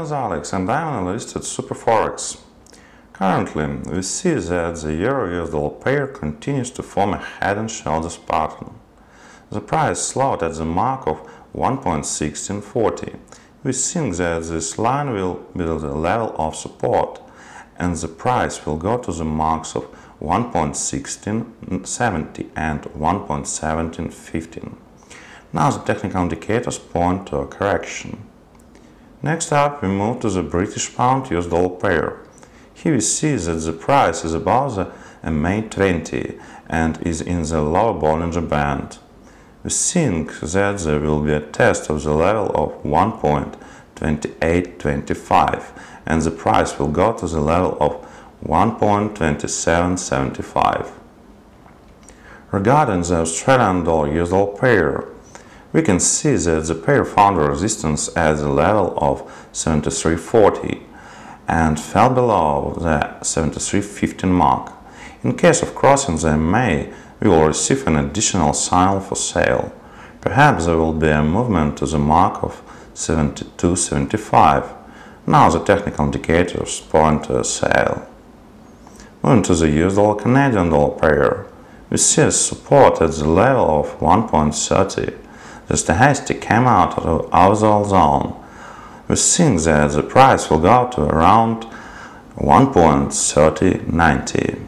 is Alex and I'm an analyst at SuperForex. Currently, we see that the euro-US dollar pair continues to form a head and shoulders pattern. The price slowed at the mark of 1.1640. We think that this line will be the level of support and the price will go to the marks of 1.1670 and 1.1715. Now the technical indicators point to a correction. Next up, we move to the British pound US dollar pair. Here we see that the price is above the MA20 and is in the lower Bollinger Band. We think that there will be a test of the level of 1.2825 and the price will go to the level of 1.2775. Regarding the Australian dollar US dollar pair, we can see that the pair found resistance at the level of 73.40 and fell below the 73.15 mark. In case of crossing the MA, we will receive an additional signal for sale. Perhaps there will be a movement to the mark of 72.75. Now the technical indicators point to a sale. Moving to the US dollar Canadian dollar pair, we see support at the level of 1.30 the stochastic came out of oversold zone. We think that the price will go to around 1.3090.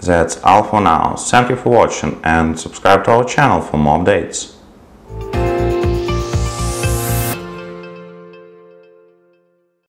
That's all for now. Thank you for watching and subscribe to our channel for more updates.